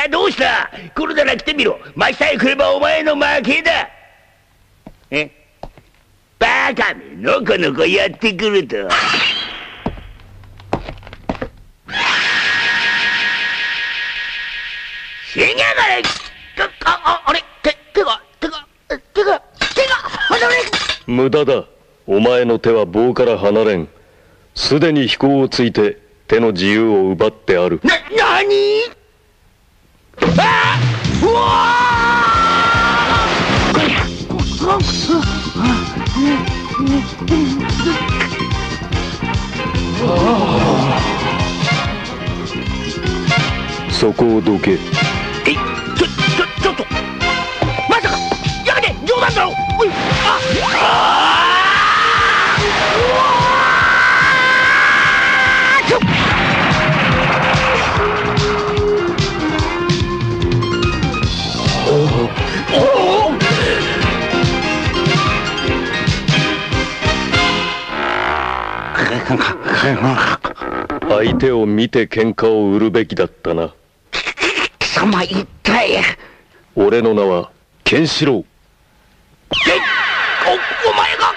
さあどうした？来るなら来てみろ。真下へ来ればお前の負けだ。え？バカめ。のこのこやってくると。死にやがれ。あああれ？手手が手が手が手が離れ無駄だ。お前の手は棒から離れん。すでに飛行をついて手の自由を奪ってある。な何あそこをどけ。えちょちょちょっと。まさかやめて冗談だろ。おいああーちょ相手を見て喧嘩を売るべきだったな。貴様一体。俺の名はケンシロウ。おお前が